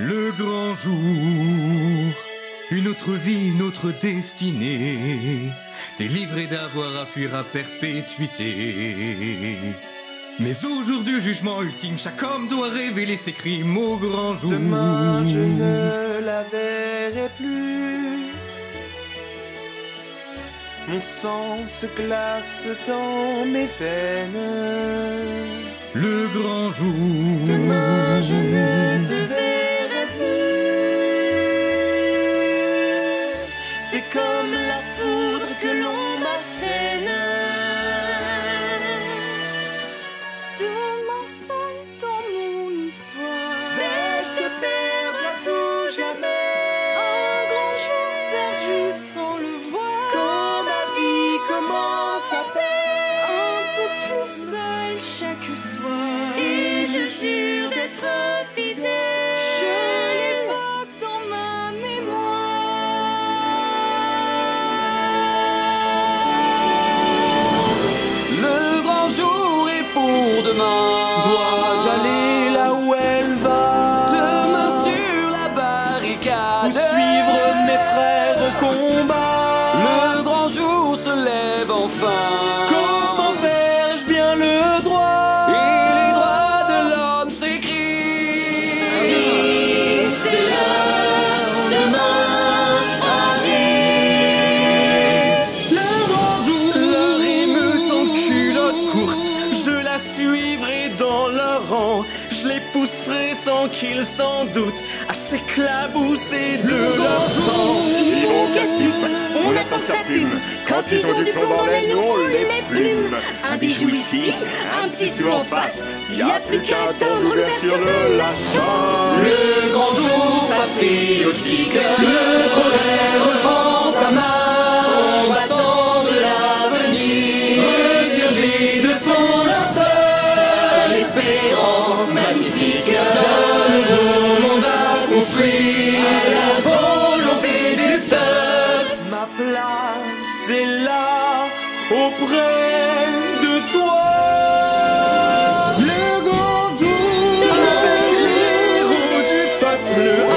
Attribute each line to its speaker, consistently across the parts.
Speaker 1: Le grand jour, une autre vie, une autre destinée, délivré d'avoir à fuir à perpétuité. Mais au jour du jugement ultime, chaque homme doit révéler ses crimes au grand jour.
Speaker 2: Demain je ne la verrai plus. Mon sang se glace dans mes veines.
Speaker 1: Le grand jour.
Speaker 3: Demain
Speaker 2: comme la foudre que l'on m'assène.
Speaker 3: Demain seul dans mon histoire.
Speaker 2: Vais-je te perdre à tout jamais?
Speaker 3: Un grand jour perdu sans le voir.
Speaker 2: Quand ma vie commence à peine.
Speaker 3: Un peu plus seul chaque soir.
Speaker 2: Et je jure d'être fidèle. Dois-je aller là où elle va?
Speaker 4: Demain sur la
Speaker 2: Ou
Speaker 4: barricade.
Speaker 2: suivre mes frères au combat?
Speaker 4: Le grand jour se lève enfin.
Speaker 2: Sans qu'ils s'en doutent à s'éclabousser de leur sang.
Speaker 5: Ils vont casse-pipe, on attend que ça fume. Quand ils ont du plomb dans l'aile, nous on les plume. Un bijou ici, un petit sou en face. Y a plus qu'à attendre l'ouverture de la chambre.
Speaker 4: Le grand jour patriotique. Le progrès reprend
Speaker 2: auprès de toi. Le grand jour, les héros du peuple,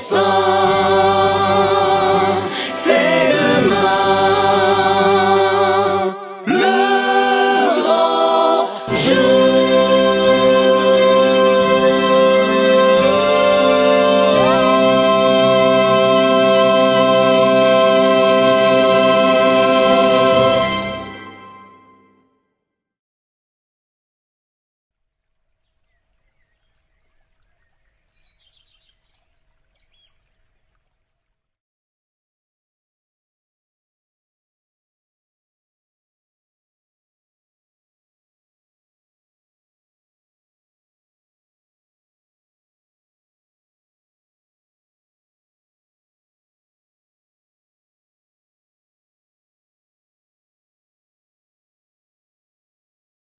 Speaker 4: canção.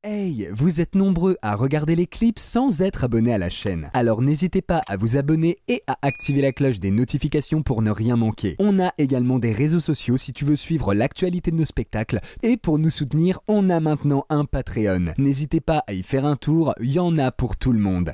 Speaker 6: Hey, vous êtes nombreux à regarder les clips sans être abonnés à la chaîne. Alors n'hésitez pas à vous abonner et à activer la cloche des notifications pour ne rien manquer. On a également des réseaux sociaux si tu veux suivre l'actualité de nos spectacles. Et pour nous soutenir, on a maintenant un Patreon. N'hésitez pas à y faire un tour, il y en a pour tout le monde.